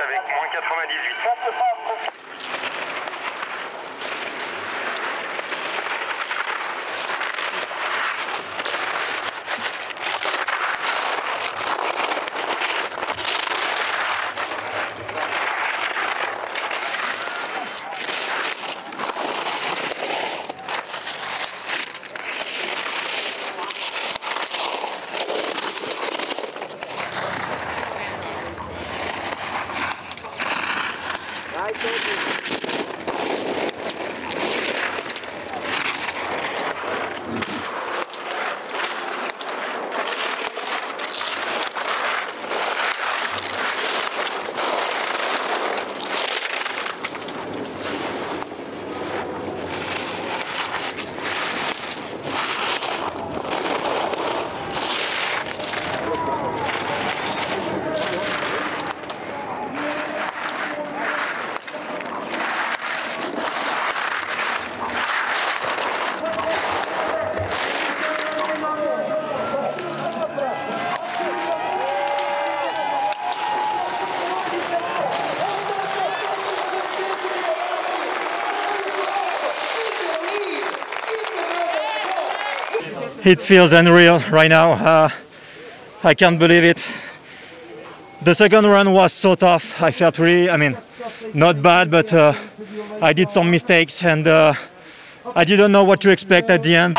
avec moins 98. It feels unreal right now. Uh, I can't believe it. The second run was so tough. I felt really, I mean, not bad, but uh, I did some mistakes and uh, I didn't know what to expect at the end.